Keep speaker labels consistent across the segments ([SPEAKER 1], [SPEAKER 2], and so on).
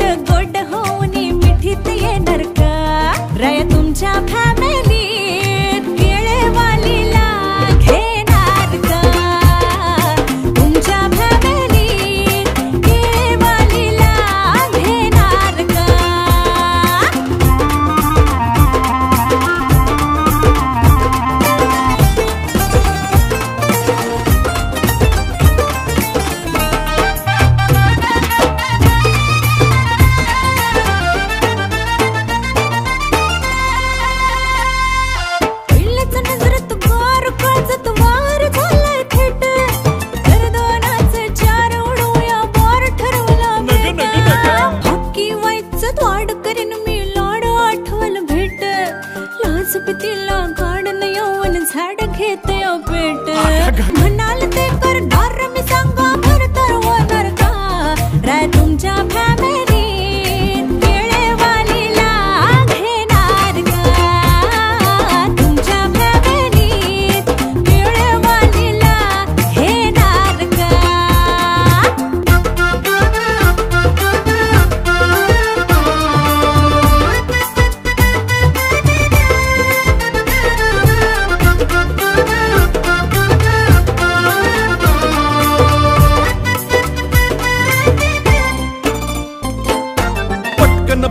[SPEAKER 1] गोड गोड हो Seperti lo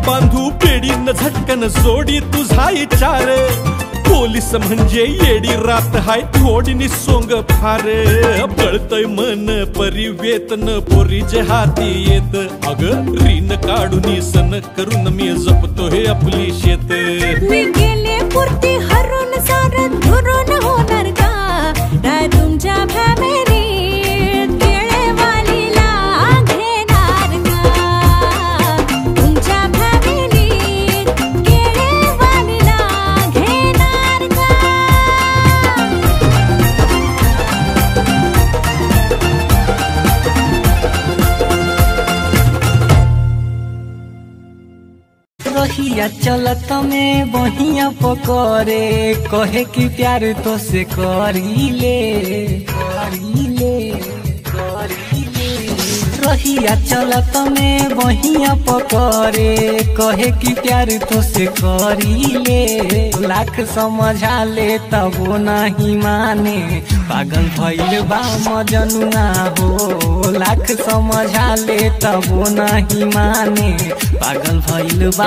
[SPEAKER 1] बांधू पेडीन झटकन जोडी तुझा चार पोलीस म्हणजे येडी रात हाय थोडी सोंग फार. पळतय मन परिवेतन पोरीचे हाती येत. अग रीन काढून सन करून मी जपतो हे आपली शेत.
[SPEAKER 2] रहिया चलत में बहिया पकड़े कहे कि प्यार तो से करीले करीले करीले। रहिया चलत में बहिया पकड़े कहे कि प्यार तो से करीले। लाख समझा ले तब नहीं माने, पागल भइल बा मजनुआ हो। लाख समझा ले तब नहीं माने, पागल भइल बा